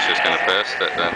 Croatia's going to burst it then.